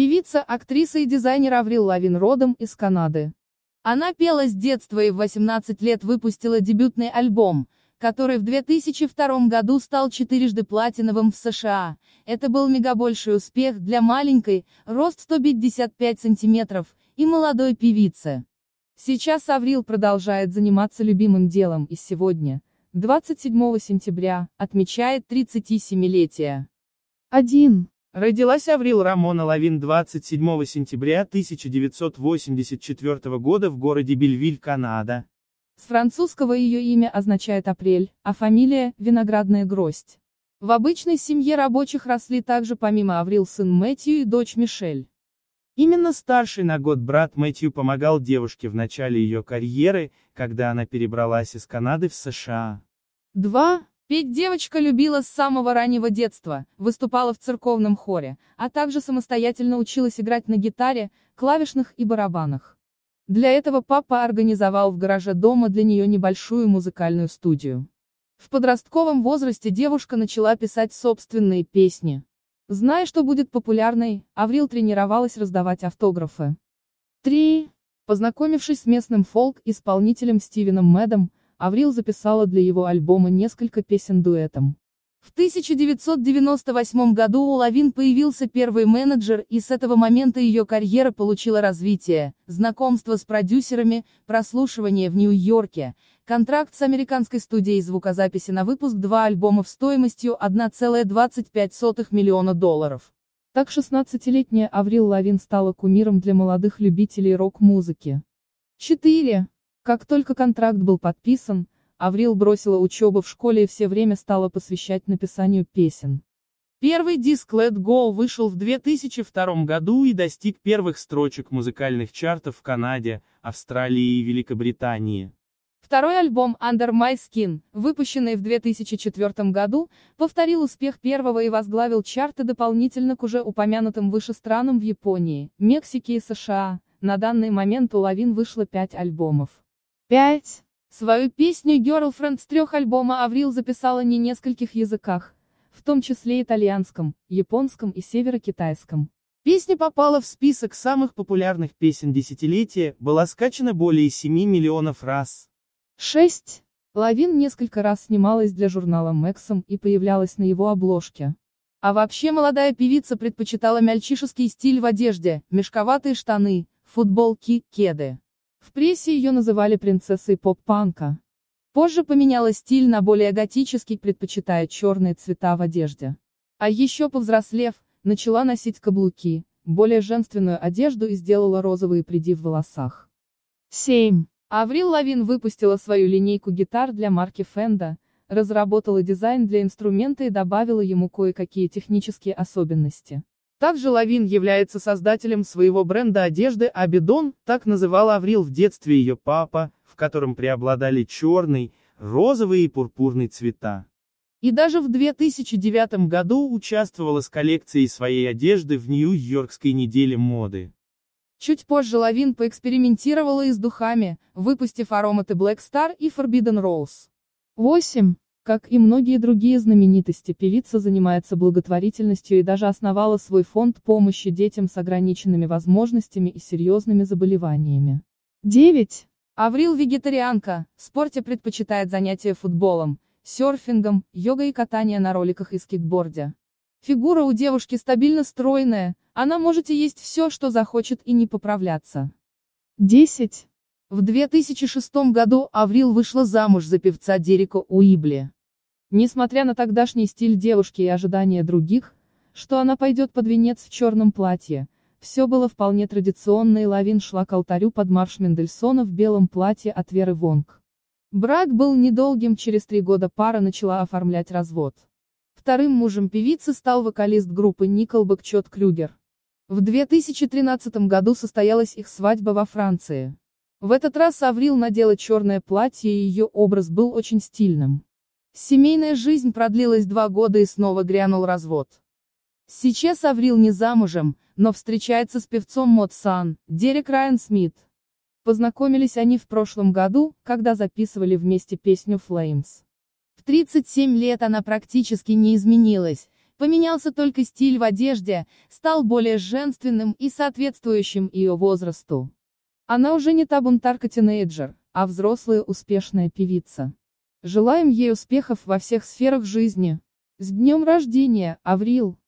Певица, актриса и дизайнер Аврил Лавин родом из Канады. Она пела с детства и в 18 лет выпустила дебютный альбом, который в 2002 году стал четырежды платиновым в США. Это был мегабольший успех для маленькой, рост 155 сантиметров, и молодой певицы. Сейчас Аврил продолжает заниматься любимым делом и сегодня, 27 сентября, отмечает 37-летие. 1. Родилась Аврил Рамона Лавин 27 сентября 1984 года в городе Бельвиль, Канада. С французского ее имя означает «апрель», а фамилия – «виноградная гроздь». В обычной семье рабочих росли также помимо Аврил сын Мэтью и дочь Мишель. Именно старший на год брат Мэтью помогал девушке в начале ее карьеры, когда она перебралась из Канады в США. 2. Петь девочка любила с самого раннего детства, выступала в церковном хоре, а также самостоятельно училась играть на гитаре, клавишных и барабанах. Для этого папа организовал в гараже дома для нее небольшую музыкальную студию. В подростковом возрасте девушка начала писать собственные песни. Зная, что будет популярной, Аврил тренировалась раздавать автографы. 3. Познакомившись с местным фолк-исполнителем Стивеном Мэдом, Аврил записала для его альбома несколько песен дуэтом. В 1998 году у Лавин появился первый менеджер, и с этого момента ее карьера получила развитие, знакомство с продюсерами, прослушивание в Нью-Йорке, контракт с американской студией звукозаписи на выпуск два альбома стоимостью 1,25 миллиона долларов. Так 16-летняя Аврил Лавин стала кумиром для молодых любителей рок-музыки. 4. Как только контракт был подписан, Аврил бросила учебу в школе и все время стала посвящать написанию песен. Первый диск Let Go вышел в 2002 году и достиг первых строчек музыкальных чартов в Канаде, Австралии и Великобритании. Второй альбом Under My Skin, выпущенный в 2004 году, повторил успех первого и возглавил чарты дополнительно к уже упомянутым выше странам в Японии, Мексике и США. На данный момент у Лавин вышло пять альбомов. 5. Свою песню Girlfriend с трех альбома Аврил записала не нескольких языках, в том числе итальянском, японском и северокитайском. Песня попала в список самых популярных песен десятилетия, была скачана более 7 миллионов раз. 6. Лавин несколько раз снималась для журнала Maxim и появлялась на его обложке. А вообще молодая певица предпочитала мальчишеский стиль в одежде, мешковатые штаны, футболки, кеды. В прессе ее называли принцессой поп-панка. Позже поменяла стиль на более готический, предпочитая черные цвета в одежде. А еще повзрослев, начала носить каблуки, более женственную одежду и сделала розовые приди в волосах. 7. Аврил Лавин выпустила свою линейку гитар для марки Fender, разработала дизайн для инструмента и добавила ему кое-какие технические особенности. Также Лавин является создателем своего бренда одежды Абидон, так называл Аврил в детстве ее папа, в котором преобладали черный, розовый и пурпурный цвета. И даже в 2009 году участвовала с коллекцией своей одежды в Нью-Йоркской неделе моды. Чуть позже Лавин поэкспериментировала и с духами, выпустив ароматы Black Star и Forbidden Rose. 8. Как и многие другие знаменитости, певица занимается благотворительностью и даже основала свой фонд помощи детям с ограниченными возможностями и серьезными заболеваниями. 9. Аврил вегетарианка, в спорте предпочитает занятия футболом, серфингом, йогой и катание на роликах и скейтборде. Фигура у девушки стабильно стройная, она может есть все, что захочет и не поправляться. 10. В 2006 году Аврил вышла замуж за певца Дерека Уибли. Несмотря на тогдашний стиль девушки и ожидания других, что она пойдет под венец в черном платье, все было вполне традиционно и Лавин шла к алтарю под марш Мендельсона в белом платье от Веры Вонг. Брак был недолгим, через три года пара начала оформлять развод. Вторым мужем певицы стал вокалист группы Николбек Чот Клюгер. В 2013 году состоялась их свадьба во Франции. В этот раз Аврил надела черное платье и ее образ был очень стильным. Семейная жизнь продлилась два года и снова грянул развод. Сейчас Аврил не замужем, но встречается с певцом Мод Сан, Дерек Райан Смит. Познакомились они в прошлом году, когда записывали вместе песню Flames. В 37 лет она практически не изменилась, Поменялся только стиль в одежде, стал более женственным и соответствующим ее возрасту. Она уже не та бунтарка-тинейджер, а взрослая успешная певица. Желаем ей успехов во всех сферах жизни. С днем рождения, Аврил!